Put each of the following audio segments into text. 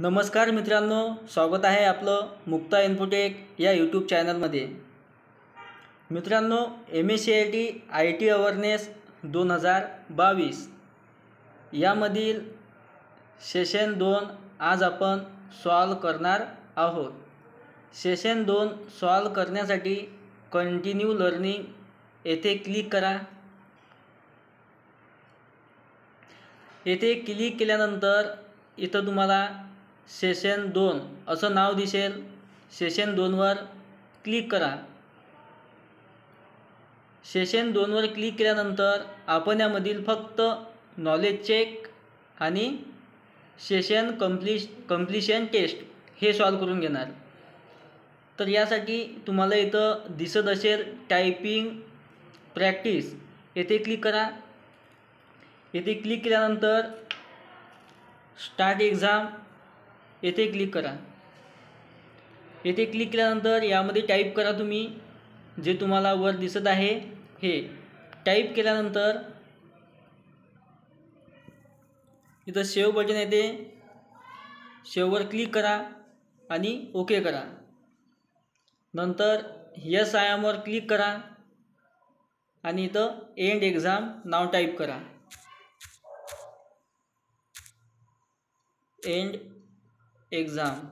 नमस्कार मित्रांनो स्वागत आहे आपलं मुक्ता इन्फोटेक या यूट्यूब चॅनलमध्ये. मित्रांनो M S C I T I T awareness दोन हजार बावीस. यामधील सेशन दोन आज आपण सॉल्व करणार आहोत. सेशन दोन सॉल्व करण्यासाठी कंटिन्यू लर्निंग येथे क्लिक करा. येथे क्लिक केल्यानंतर इथं तुम्हाला सेशन दोन. असं नाव दिसेल. सेशन दोनवर क्लिक करा. सेशन दोनवर क्लिक केल्यानंतर आपण यामधील फक्त नॉलेज चेक आणि सेशन कम्प्लिश कम्प्लिशन टेस्ट हे सॉल्व करून घेणार. तर यासाठी तुम्हाला इथं दिसत असेल टायपिंग प्रॅक्टिस येथे क्लिक करा. येथे क्लिक केल्यानंतर स्टार्ट एक्झाम येथे क्लिक करा. येथे क्लिक केल्यानंतर यामध्ये टाईप करा तुम्ही जे तुम्हाला वर दिसत आहे हे. टाईप केल्यानंतर इथं शेव बटन येते. शेववर क्लिक करा आणि ओके करा. नंतर यस आय एमवर क्लिक करा आणि इथं एंड एक्झाम नाव टाईप करा. एंड एक्झाम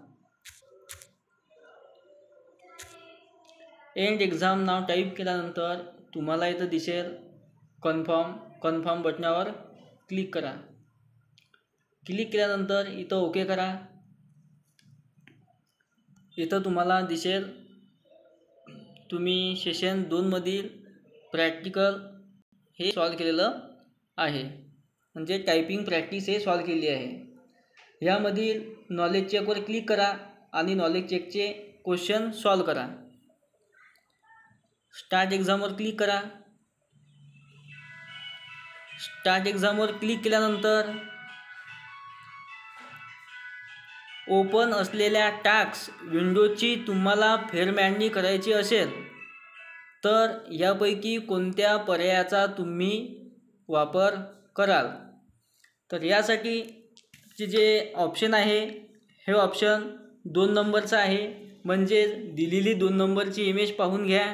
एंड एक्झाम नाव टाईप केल्यानंतर तुम्हाला इथं दिसेल कन्फर्म कन्फर्म बटनावर क्लिक करा. क्लिक केल्यानंतर इथं ओके करा. इथं तुम्हाला दिसेल तुम्ही सेशन दोनमधील प्रॅक्टिकल हे सॉल्व केलेलं आहे. म्हणजे टायपिंग प्रॅक्टिस हे सॉल्व केली आहे. यामधील नॉलेज चेकवर क्लिक करा आणि नॉलेज चेकचे क्वेश्चन सॉल्व करा. स्टार्ट एक्झामवर क्लिक करा. स्टार्ट एक्झामवर क्लिक केल्यानंतर ओपन असलेल्या टास्क विंडोची तुम्हाला फेरमांडणी करायची असेल तर यापैकी कोणत्या पर्यायाचा तुम्ही वापर कराल? तर यासाठी चे जे ऑप्शन आहे हे ऑप्शन दोन नंबरचं आहे. म्हणजे दिलेली दोन नंबरची इमेज पाहून घ्या.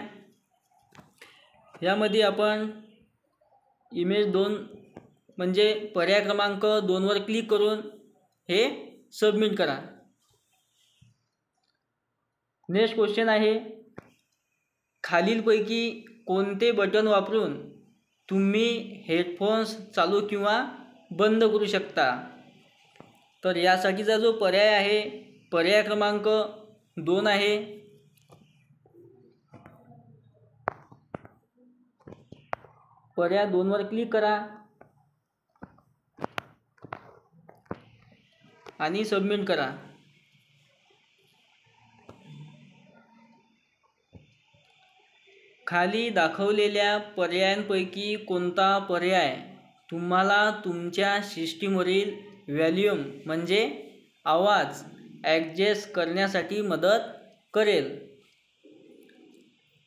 यामध्ये आपण इमेज दोन म्हणजे पर्याय क्रमांक दोनवर क्लिक करून हे सबमिट करा. नेक्स्ट क्वेश्चन आहे खालीलपैकी कोणते बटन वापरून तुम्ही हेडफोन्स चालू किंवा बंद करू शकता? तर यासाठीचा जो पर्याय आहे पर्याय क्रमांक दोन आहे. पर्याय दोनवर क्लिक करा. आणि सबमिट करा. खाली दाखवलेल्या पर्यायांपैकी कोणता पर्याय तुम्हाला तुमच्या सिस्टीमवरील व्हॅल्यूम म्हणजे आवाज ॲडजस्ट करण्यासाठी मदत करेल.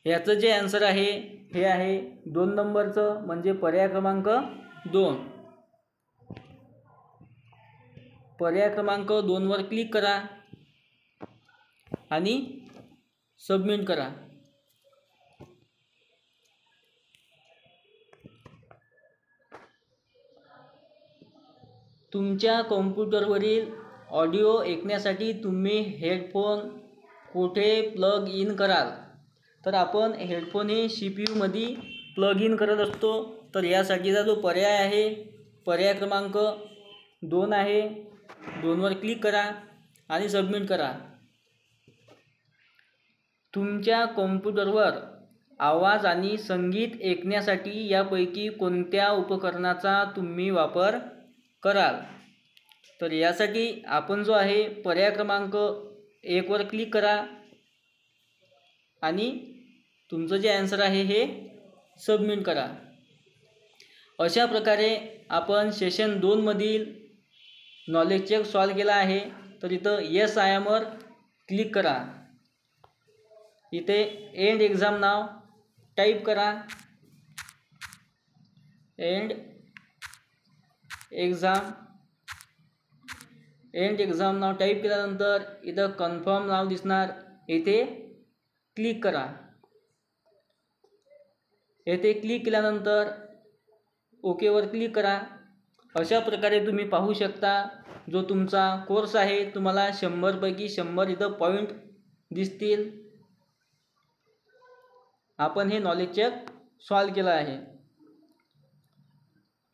ह्याचं जे आन्सर आहे हे आहे दोन नंबरचं म्हणजे पर्याय क्रमांक दोन. पर्याय क्रमांक दोनवर क्लिक करा आणि सबमिट करा. तुमच्या कॉम्प्युटरवरील ऑडिओ ऐकण्यासाठी तुम्ही हेडफोन कुठे प्लग इन कराल? तर आपण हेडफोन हे सी पी यूमध्ये प्लग इन करत असतो. तर यासाठीचा जो पर्याय आहे पर्याय क्रमांक दोन आहे. दोनवर क्लिक करा आणि सबमिट करा. तुमच्या कॉम्प्युटरवर आवाज आणि संगीत ऐकण्यासाठी यापैकी कोणत्या उपकरणाचा तुम्ही वापर कराल. तर यासाठी आपण जो आहे पर्याय क्रमांक एकवर क्लिक करा. आणि तुमचं जे ॲन्सर आहे हे सबमिट करा. अशा प्रकारे आपण सेशन दोनमधील नॉलेज चेक सॉल्व केला आहे. तर इथं येस आय एमवर क्लिक करा. इथे एंड एक्झाम नाव टाईप करा. एंड एक्झाम एंड एक्झाम नाव टाईप केल्यानंतर इथं कन्फर्म नाव दिसणार. येथे क्लिक करा. येथे क्लिक केल्यानंतर ओकेवर क्लिक करा. अशा प्रकारे तुम्ही पाहू शकता. जो तुमचा कोर्स आहे तुम्हाला शंभरपैकी शंभर इथं पॉईंट दिसतील. आपण हे नॉलेज चेक सॉल्व केलं आहे.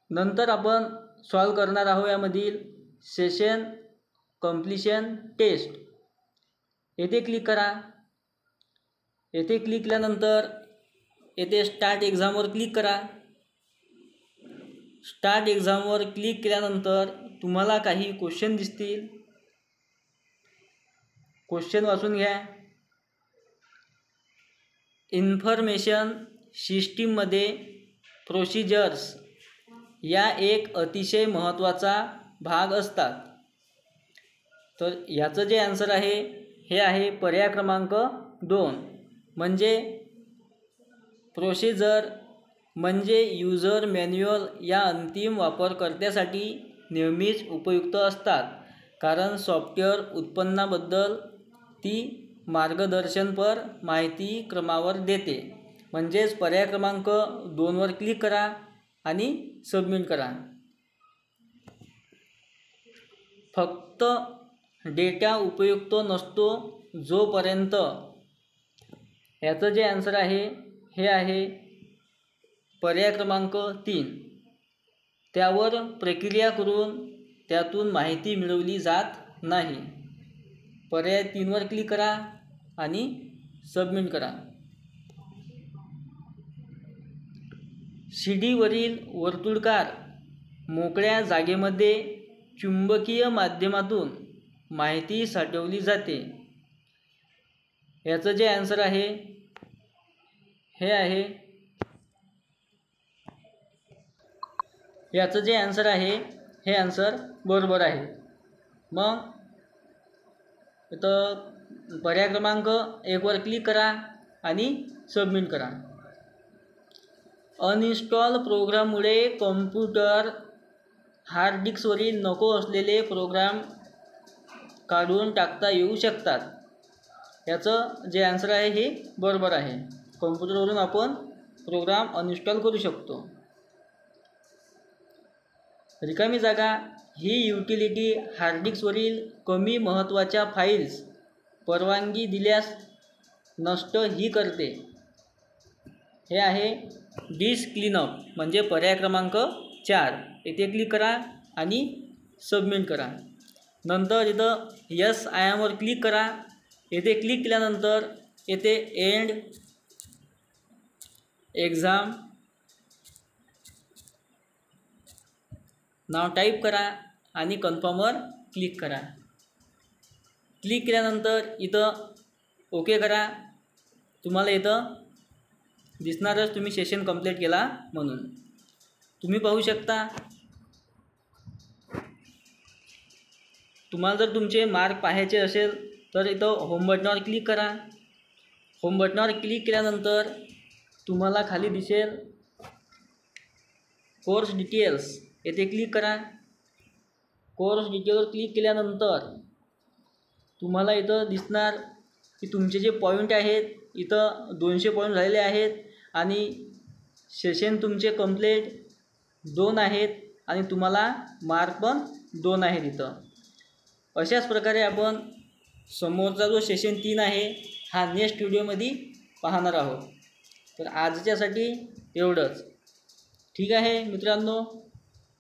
नंतर आपण सॉल्व करणार आहोत यामधील सेशन कम्प्लिशन टेस्ट येथे क्लिक करा. येथे क्लिक केल्यानंतर येथे स्टार्ट एक्झामवर क्लिक करा. स्टार्ट एक्झामवर क्लिक केल्यानंतर तुम्हाला काही क्वेश्चन दिसतील. क्वेश्चन वाचून घ्या. इन्फॉर्मेशन सिस्टीममध्ये प्रोसिजर्स या एक अतिशय महत्त्वाचा भाग असतात. तर याचं जे आन्सर आहे हे आहे पर्याय क्रमांक दोन. म्हणजे प्रोसिजर म्हणजे यूजर मॅन्युअल या अंतिम वापरकर्त्यासाठी नेहमीच उपयुक्त असतात. कारण सॉफ्टवेअर उत्पन्नाबद्दल ती मार्गदर्शनपर माहिती क्रमावर देते. म्हणजेच पर्याय क्रमांक दोनवर क्लिक करा. आणि सबमिट करा. फक्त डेटा उपयुक्त नसतो जोपर्यंत. याचं जे आन्सर आहे हे आहे पर्याय क्रमांक तीन. त्यावर प्रक्रिया करून त्यातून माहिती मिळवली जात नाही. पर्याय तीनवर क्लिक करा आणि सबमिट करा. शिडीवरील वर्तुळकार मोकळ्या जागेमध्ये चुंबकीय माध्यमातून माहिती साठवली जाते. याचं जे ॲन्सर आहे हे आहे. याचं जे ॲन्सर आहे हे ॲन्सर बरोबर आहे. मग इथं पर्याय क्रमांक एकवर क्लिक करा आणि सबमिट करा. अनइन्स्टॉल प्रोग्राममुळे कॉम्प्युटर हार्डडिस्कवरील नको असलेले प्रोग्राम काढून टाकता येऊ शकतात. याचं जे आन्सर आहे हे बरोबर आहे. कॉम्प्युटरवरून आपण प्रोग्राम अनइन्स्टॉल करू शकतो. रिकामी जागा ही युटिलिटी हार्डडिस्कवरील कमी महत्त्वाच्या फाईल्स परवानगी दिल्यास नष्ट ही करते. हे आहे डिश क्लीनअप म्हणजे पर्याय क्रमांक चार. येथे क्लिक करा आणि सबमिट करा. नंतर इथं यस आय एमवर क्लिक करा येथे क्लिक केल्यानंतर येथे एंड एक्झाम नाव टाईप करा आणि कन्फर्मवर क्लिक करा. क्लिक केल्यानंतर इथं ओके करा. तुम्हाला इथं दिसणारच तुम्ही सेशन कंप्लीट केला म्हणून. तुम्ही पाहू शकता. तुम्हाला जर तुमचे मार्क पाहायचे असेल तर इथं होम बटनावर क्लिक करा. होम बटनावर क्लिक केल्यानंतर तुम्हाला खाली दिसेल कोर्स डिटेल्स येथे क्लिक करा. कोर्स डिटेलवर क्लिक केल्यानंतर तुम्हाला इथं दिसणार की तुमचे जे पॉईंट आहेत इथं दोनशे पॉईंट झालेले आहेत. आणि सेशन तुमचे कंप्लीट दोन आहेत आणि तुम्हाला मार्क पण दोन आहेत इथं अशाच प्रकारे आपण समोरचा जो सेशन तीन आहे हा नेक्स्ट व्हिडिओमध्ये पाहणार आहोत. तर आजच्यासाठी एवढंच. ठीक आहे मित्रांनो?